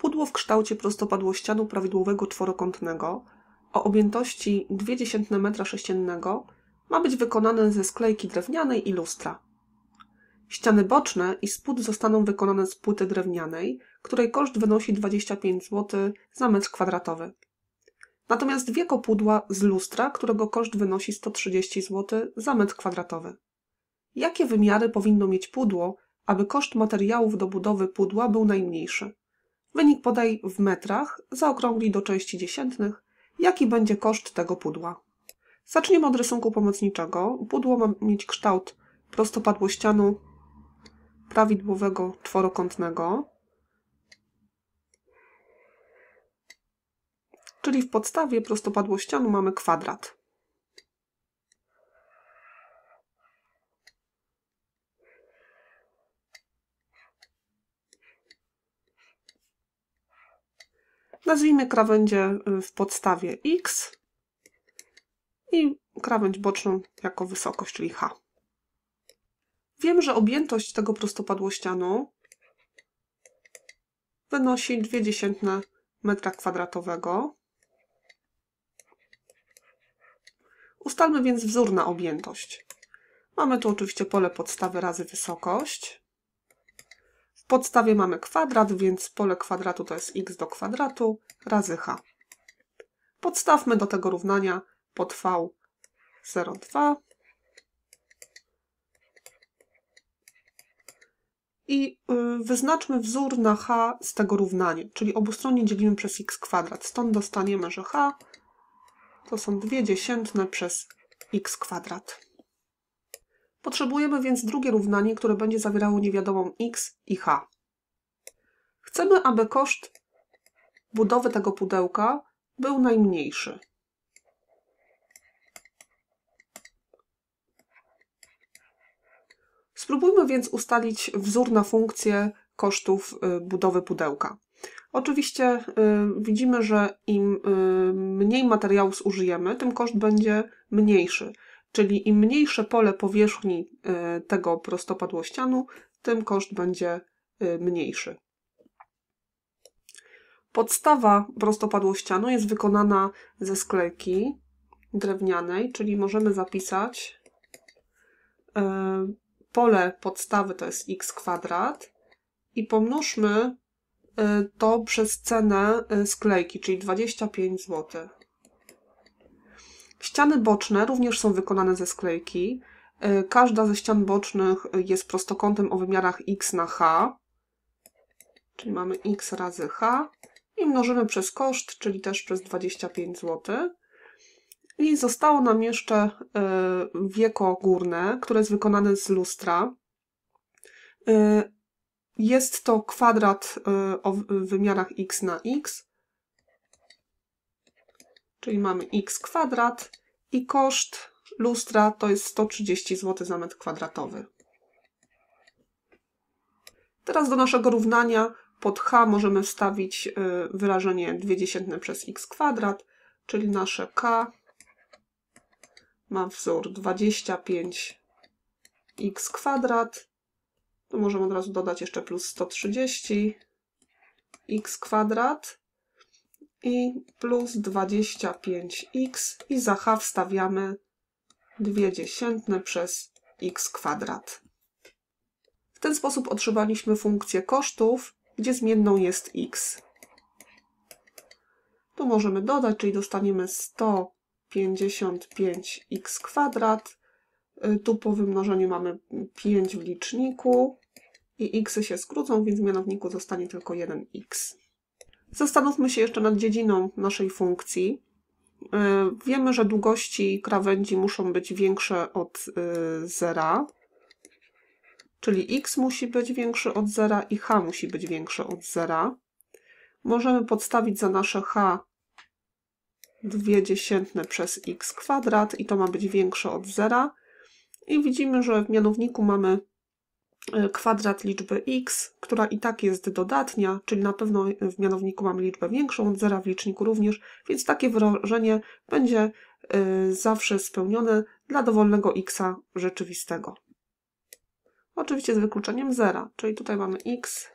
Pudło w kształcie prostopadłościanu prawidłowego czworokątnego o objętości 0,2 m3 ma być wykonane ze sklejki drewnianej i lustra. Ściany boczne i spód zostaną wykonane z płyty drewnianej, której koszt wynosi 25 zł za metr kwadratowy. Natomiast wieko pudła z lustra, którego koszt wynosi 130 zł za metr kwadratowy. Jakie wymiary powinno mieć pudło, aby koszt materiałów do budowy pudła był najmniejszy? Wynik podaj w metrach, zaokrąglij do części dziesiętnych, jaki będzie koszt tego pudła. Zaczniemy od rysunku pomocniczego. Pudło ma mieć kształt prostopadłościanu prawidłowego czworokątnego. Czyli w podstawie prostopadłościanu mamy kwadrat. Nazwijmy krawędzie y, w podstawie x i krawędź boczną jako wysokość, czyli h. Wiem, że objętość tego prostopadłościanu wynosi 0,2 metra kwadratowego. Ustalmy więc wzór na objętość. Mamy tu oczywiście pole podstawy razy wysokość. Podstawie mamy kwadrat, więc pole kwadratu to jest x do kwadratu razy h. Podstawmy do tego równania pod v 0,2 i y, wyznaczmy wzór na h z tego równania, czyli obustronnie dzielimy przez x kwadrat. Stąd dostaniemy, że h to są dwie dziesiętne przez x kwadrat. Potrzebujemy więc drugie równanie, które będzie zawierało niewiadomą x i h. Chcemy, aby koszt budowy tego pudełka był najmniejszy. Spróbujmy więc ustalić wzór na funkcję kosztów y, budowy pudełka. Oczywiście y, widzimy, że im y, mniej materiału zużyjemy, tym koszt będzie mniejszy. Czyli im mniejsze pole powierzchni tego prostopadłościanu, tym koszt będzie mniejszy. Podstawa prostopadłościanu jest wykonana ze sklejki drewnianej, czyli możemy zapisać pole podstawy to jest x kwadrat i pomnóżmy to przez cenę sklejki, czyli 25 zł. Ściany boczne również są wykonane ze sklejki. Y, każda ze ścian bocznych jest prostokątem o wymiarach x na h, czyli mamy x razy h i mnożymy przez koszt, czyli też przez 25 zł. I zostało nam jeszcze e, wieko górne, które jest wykonane z lustra. E, jest to kwadrat o wymiarach x na x, czyli mamy x kwadrat i koszt lustra to jest 130 zł za metr kwadratowy. Teraz do naszego równania pod h możemy wstawić wyrażenie 2 przez x kwadrat, czyli nasze k ma wzór 25 x kwadrat. Tu możemy od razu dodać jeszcze plus 130 x kwadrat i plus 25x i za h wstawiamy 2 dziesiętne przez x kwadrat. W ten sposób otrzymaliśmy funkcję kosztów, gdzie zmienną jest x. Tu możemy dodać, czyli dostaniemy 100 55x kwadrat. Y, tu po wymnożeniu mamy 5 w liczniku i x się skrócą, więc w mianowniku zostanie tylko 1x. Zastanówmy się jeszcze nad dziedziną naszej funkcji. Y, wiemy, że długości krawędzi muszą być większe od y, zera, czyli x musi być większy od zera i h musi być większy od zera. Możemy podstawić za nasze h 2 dziesiętne przez x kwadrat i to ma być większe od zera. I widzimy, że w mianowniku mamy e, kwadrat liczby x, która i tak jest dodatnia, czyli na pewno w mianowniku mamy liczbę większą od zera, w liczniku również, więc takie wyrażenie będzie e, zawsze spełnione dla dowolnego x rzeczywistego. Oczywiście z wykluczeniem zera, czyli tutaj mamy x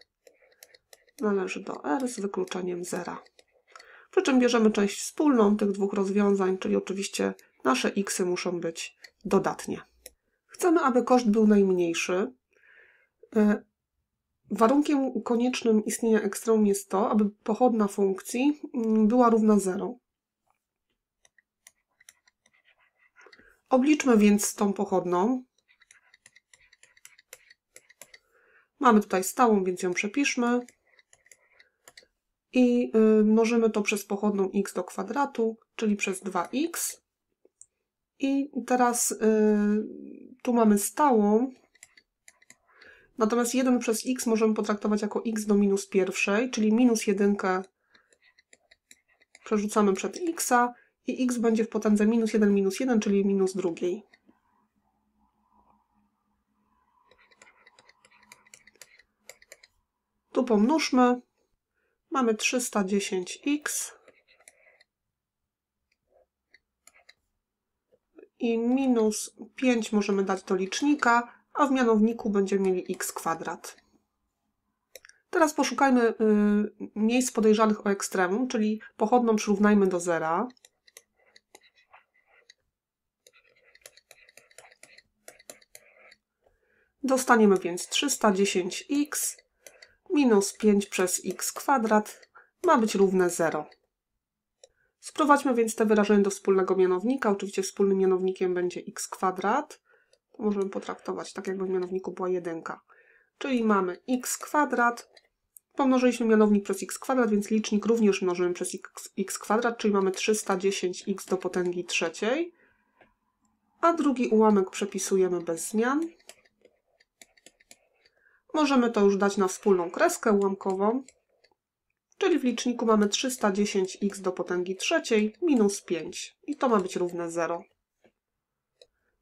należy do R z wykluczeniem zera. Przy czym bierzemy część wspólną tych dwóch rozwiązań, czyli oczywiście nasze x muszą być dodatnie. Chcemy, aby koszt był najmniejszy. E, warunkiem koniecznym istnienia ekstremum jest to, aby pochodna funkcji mm, była równa 0. Obliczmy więc tą pochodną. Mamy tutaj stałą, więc ją przepiszmy. I y, mnożymy to przez pochodną x do kwadratu, czyli przez 2x. I teraz y, tu mamy stałą, natomiast 1 przez x możemy potraktować jako x do minus pierwszej, czyli minus 1 przerzucamy przed x i x będzie w potędze minus 1 minus 1, czyli minus drugiej. Tu pomnóżmy. Mamy 310x i minus 5 możemy dać do licznika, a w mianowniku będziemy mieli x kwadrat. Teraz poszukajmy y, miejsc podejrzanych o ekstremum, czyli pochodną przyrównajmy do zera. Dostaniemy więc 310x minus 5 przez x kwadrat ma być równe 0. Sprowadźmy więc te wyrażenia do wspólnego mianownika. Oczywiście wspólnym mianownikiem będzie x kwadrat. Możemy potraktować tak, jakby w mianowniku była 1. Czyli mamy x kwadrat. Pomnożyliśmy mianownik przez x kwadrat, więc licznik również mnożymy przez x, x kwadrat, czyli mamy 310x do potęgi trzeciej. A drugi ułamek przepisujemy bez zmian. Możemy to już dać na wspólną kreskę ułamkową, czyli w liczniku mamy 310x do potęgi trzeciej minus 5 i to ma być równe 0.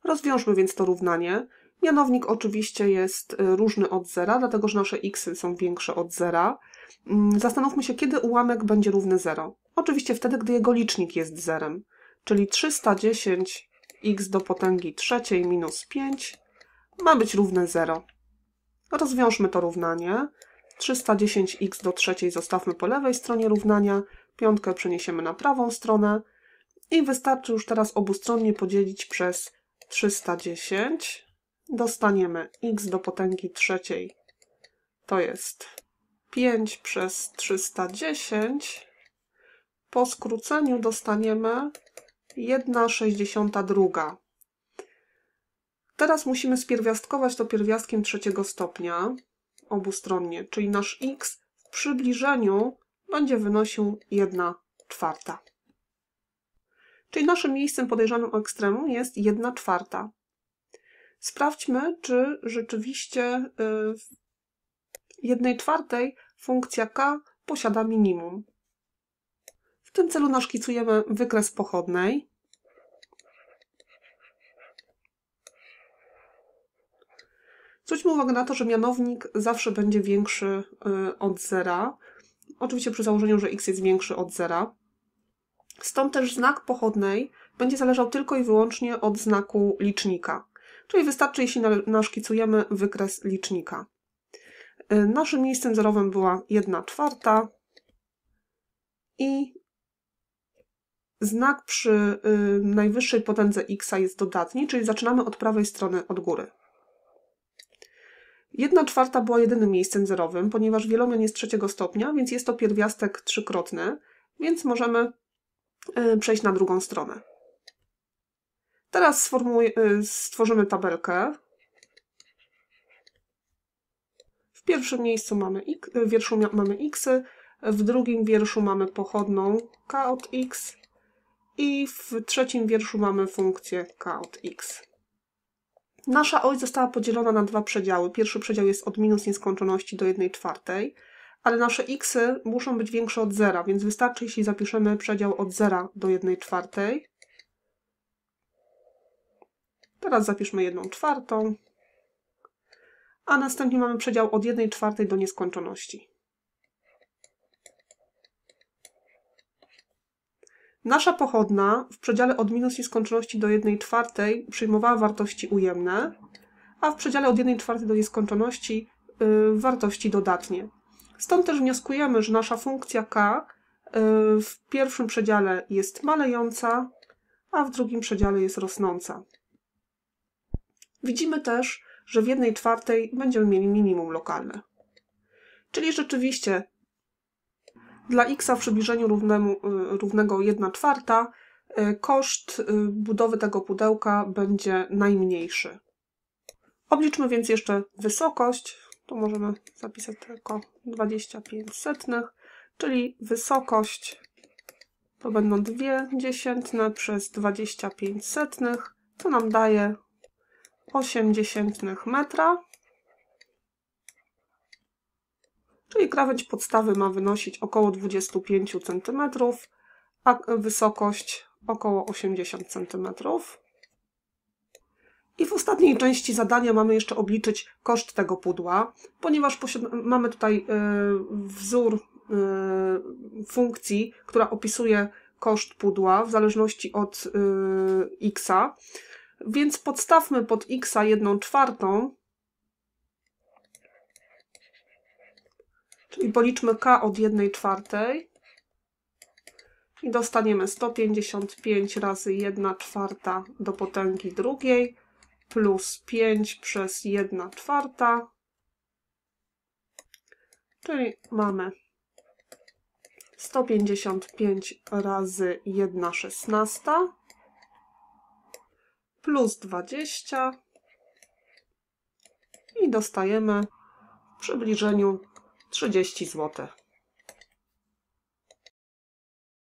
Rozwiążmy więc to równanie. Mianownik oczywiście jest y, różny od zera, dlatego że nasze x są większe od zera. Mm, zastanówmy się, kiedy ułamek będzie równy 0. Oczywiście wtedy, gdy jego licznik jest zerem, czyli 310x do potęgi trzeciej minus 5 ma być równe 0. Rozwiążmy to równanie. 310x do trzeciej zostawmy po lewej stronie równania, piątkę przeniesiemy na prawą stronę i wystarczy już teraz obustronnie podzielić przez 310. Dostaniemy x do potęgi trzeciej, to jest 5 przez 310. Po skróceniu dostaniemy 1,62. Teraz musimy spierwiastkować to pierwiastkiem trzeciego stopnia obustronnie, czyli nasz x w przybliżeniu będzie wynosił 1 czwarta. Czyli naszym miejscem podejrzanym o ekstremum jest 1 czwarta. Sprawdźmy, czy rzeczywiście y, w 1 czwartej funkcja k posiada minimum. W tym celu naszkicujemy wykres pochodnej. Zwróćmy uwagę na to, że mianownik zawsze będzie większy y, od zera. Oczywiście przy założeniu, że x jest większy od zera. Stąd też znak pochodnej będzie zależał tylko i wyłącznie od znaku licznika. Czyli wystarczy, jeśli naszkicujemy wykres licznika. Y, naszym miejscem zerowym była 1 czwarta i znak przy y, najwyższej potędze x jest dodatni, czyli zaczynamy od prawej strony od góry. 1 czwarta była jedynym miejscem zerowym, ponieważ wielomian jest trzeciego stopnia, więc jest to pierwiastek trzykrotny, więc możemy przejść na drugą stronę. Teraz e, stworzymy tabelkę. W pierwszym miejscu mamy x, w wierszu mamy x, w drugim wierszu mamy pochodną k od x i w trzecim wierszu mamy funkcję k od x. Nasza oś została podzielona na dwa przedziały. Pierwszy przedział jest od minus nieskończoności do 1 czwartej, ale nasze xy muszą być większe od zera, więc wystarczy, jeśli zapiszemy przedział od zera do 1 czwartej. Teraz zapiszmy 1 czwartą, a następnie mamy przedział od 1 czwartej do nieskończoności. Nasza pochodna w przedziale od minus nieskończoności do 1 czwartej przyjmowała wartości ujemne, a w przedziale od 1 czwartej do nieskończoności yy, wartości dodatnie. Stąd też wnioskujemy, że nasza funkcja k y, w pierwszym przedziale jest malejąca, a w drugim przedziale jest rosnąca. Widzimy też, że w jednej czwartej będziemy mieli minimum lokalne. Czyli rzeczywiście dla x w przybliżeniu równemu, y, równego 1 czwarta y, koszt budowy tego pudełka będzie najmniejszy. Obliczmy więc jeszcze wysokość. Tu możemy zapisać tylko 25 setnych, czyli wysokość to będą 2 dziesiętne przez 25 setnych, co nam daje 8 dziesiętnych metra. Czyli krawędź podstawy ma wynosić około 25 cm, a wysokość około 80 cm. I w ostatniej części zadania mamy jeszcze obliczyć koszt tego pudła, ponieważ mamy tutaj y, wzór y, funkcji, która opisuje koszt pudła w zależności od y, x, więc podstawmy pod x 1 czwartą, czyli policzmy k od 1 czwartej. I dostaniemy 155 razy 1 czwarta do potęgi drugiej plus 5 przez 1 czwarta, czyli mamy 155 razy 1 szesnasta plus 20 i dostajemy w przybliżeniu 30 zł.